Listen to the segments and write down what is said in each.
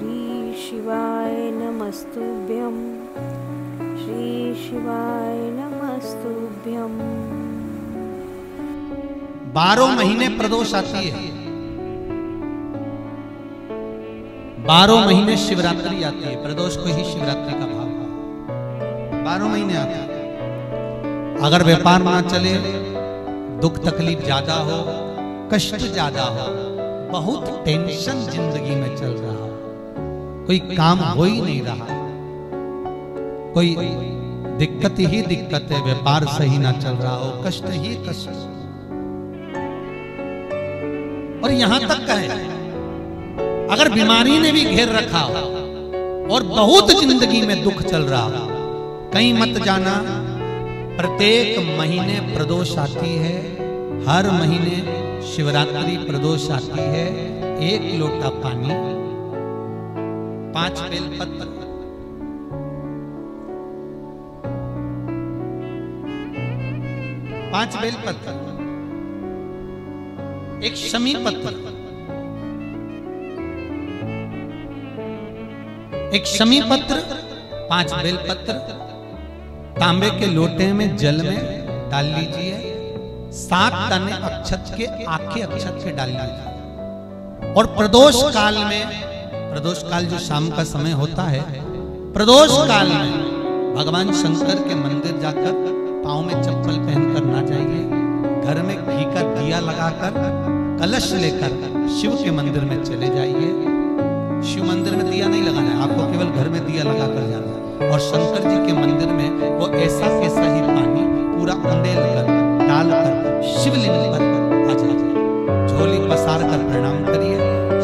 श्रीशिवाय नमस्तुभ्यं। श्रीशिवाय नमस्तुभ्यम् बारह महीने प्रदोष आती है। बारह महीने शिवरात्रि आती है। प्रदोष को ही शिवरात्रि का भाव। बारह महीने आती है। अगर व्यापार ना चले, दुख तकलीफ़ ज़्यादा हो, कष्ट ज़्यादा हो, बहुत टेंशन ज़िंदगी में चल रहा हो। कोई काम हो ही नहीं रहा। कोई दिक्कत ही दिक्कत है, व्यापार सही ना चल रहा हो, कष्ट ही कष्ट। और यहाँ तक कहे, अगर बीमारी ने भी घेर रखा हो और बहुत ज़िंदगी में दुख चल रहा हो, कहीं मत जाना। प्रत्येक महीने प्रदोष आती है, हर महीने शिवरात्रि प्रदोष आती है, एक लोटा पानी पाँच बेलपत्र पाँच बेलपत्र एक शमी पत्र एक शमी पत्र पाँच बेल पत्र तांबे के लोटे में, जल में डाल लीजिए। सात दाने अक्षत के, आखे अक्षत से डाल लीजिए। और प्रदोष काल में प्रदोष काल जो शाम का समय होता है, प्रदोष काल में भगवान शंकर के मंदिर जाकर पाँव में चप्पल पहनकर ना जाइए, घर में घी का दिया लगाकर कलश लेकर शिव के मंदिर में चले जाइए। शिव मंदिर में दिया नहीं लगाना है, आपको केवल घर में दिया लगा कर जाना है। और शंकर जी के मंदिर में वो ऐसा कैसा ही पानी पूरा अंडेल कर डाल कर शिवलिंग पर आ जाइए। झोली पसार कर प्रणाम करिए।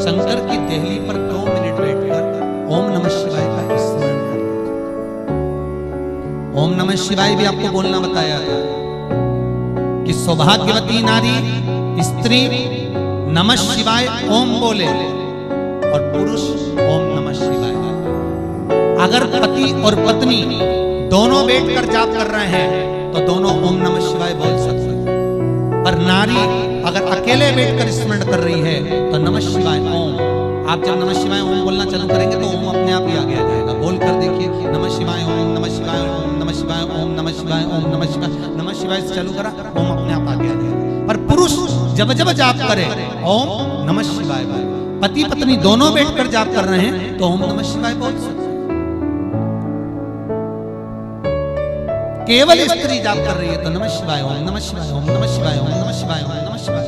शंकर की देहली पर नमः शिवाय भी आपको बोलना बताया था कि सौभाग्यवती नारी, स्त्री, नमः शिवाय, ओम बोले और पुरुष, ओम नमः शिवाय। अगर पति और पत्नी दोनों बैठकर जाप कर रहे हैं तो दोनों ओम नमः शिवाय बोल सकते हैं। पर नारी अगर अकेले बैठकर स्मरण कर रही है तो नमः शिवाय, ओम। आप जब नमः शिवाय, ओम बोलना चालू करेंगे तो ओम अपने आप ही आगे आ जाएगा। बोल कर देखिए, नमः शिवाय, ओम। नमः शिवाय, ओम नमः शिवाय नमः शिवाय से चालू करा, ओम अपने आप आगे आ जाएगा पर पुरुष जब जब जाप करे, ओम नमः शिवाय। पति पत्नी दोनों बैठकर जाप कर रहे हैं तो ओम नमः शिवाय बोल केवल स्त्री जाप कर रही है तो नमः शिवाय, ओम नमः शिवाय, ओम नमः शिवाय, ओम नमः शिवाय, ओम नमः शिवाय।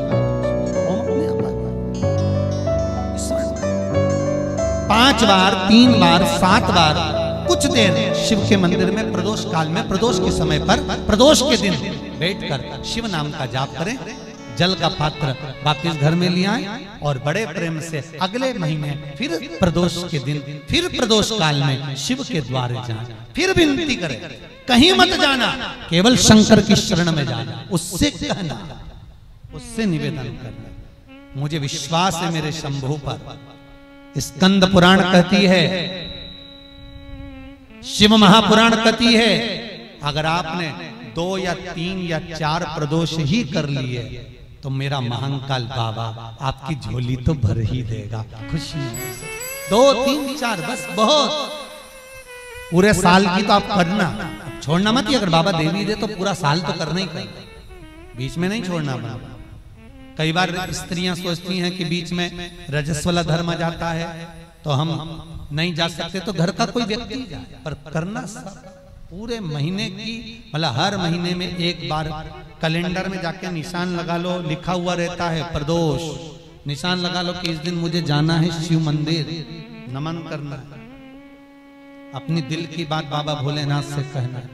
पाँच बार, तीन बार, सात बार कुछ देर शिव के मंदिर में, प्रदोष काल में, प्रदोष के समय पर, प्रदोष के दिन। बैठकर शिव नाम का जाप करें, जल का पात्र वापिस घर में ले आए और बड़े प्रेम से अगले महीने फिर प्रदोष के दिन, फिर प्रदोष काल में शिव के द्वार जाए। फिर विनती करें, कहीं मत जाना, केवल शंकर की शरण में जाना, उससे कहना, उससे निवेदन करना। मुझे विश्वास है मेरे शंभु पर। स्कंद पुराण कहती है शिव महापुराण कहती है। अगर आपने दो या तीन या चार प्रदोष ही कर लिए तो मेरा महाकाल बाबा आपकी झोली तो भर ही देगा। खुशी। दो, तीन, चार, बस, बहुत। पूरे साल की तो आप करना। छोड़ना मत, अगर बाबा दे भी दे तो पूरा साल तो करना ही करना बीच में नहीं छोड़ना बाबा। कई बार स्त्रियाँ सोचती हैं कि बीच में रजस्वला धर्म आ जाता है तो हम नहीं जा सकते तो घर का कोई व्यक्ति जाए। पर करना सब। पूरे महीने की मतलब हर महीने में एक बार कैलेंडर में जाके निशान लगा लो लिखा हुआ रहता है प्रदोष। निशान लगा लो कि इस दिन मुझे जाना है शिव मंदिर। नमन करना है। अपनी दिल की बात बाबा भोलेनाथ से कहना है।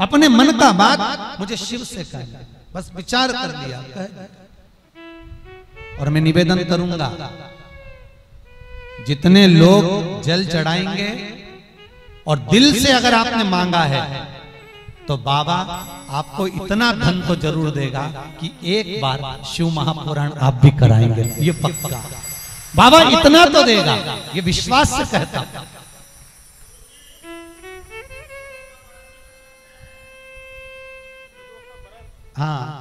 अपने मन का बात मुझे शिव से कहना है। बस विचार कर लिया कह। और मैं निवेदन करूँगा जितने लोग जल चढ़ाएँगे और दिल से अगर आपने मांगा है तो बाबा आपको इतना धन तो ज़रूर देगा कि एक बार शिव महापुराण आप भी कराएँगे। ये पक्का। बाबा इतना तो देगा ये विश्वास से कहता हाँ।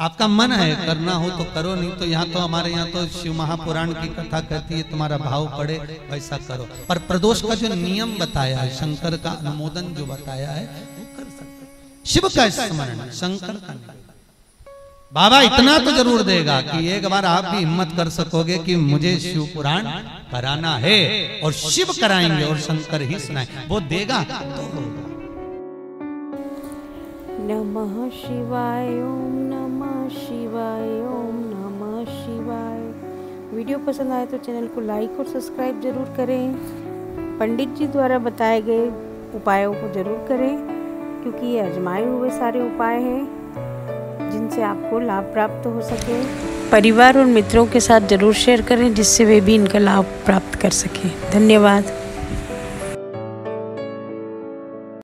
आपका मन है, करना हो तो करो, नहीं तो यहाँ तो हमारे यहाँ तो शिव महापुराण की कथा कहती है, तुम्हारा भाव पड़े, वैसा करो। पर प्रदोष का जो नियम बताया है, शंकर का अनुमोदन जो बताया है, वो कर सकते शिव का स्मरण, शंकर का बाबा इतना तो ज़रूर देगा कि एक बार आप भी हिम्मत कर सकोगे कि मुझे शिव पुराण कराना है, और शिव कराएँगे, और शंकर ही सुनाए। वो देगा तो होगा। नमः शिवाय, ओम नमः शिवाय, ओम नमः शिवाय। वीडियो पसंद आए तो चैनल को लाइक और सब्सक्राइब ज़रूर करें। पंडित जी द्वारा बताए गए उपायों को ज़रूर करें, क्योंकि ये आजमाए हुए सारे उपाय हैं, जिनसे आपको लाभ प्राप्त हो सके। परिवार और मित्रों के साथ ज़रूर शेयर करें, जिससे वे भी इनका लाभ प्राप्त कर सकें। धन्यवाद।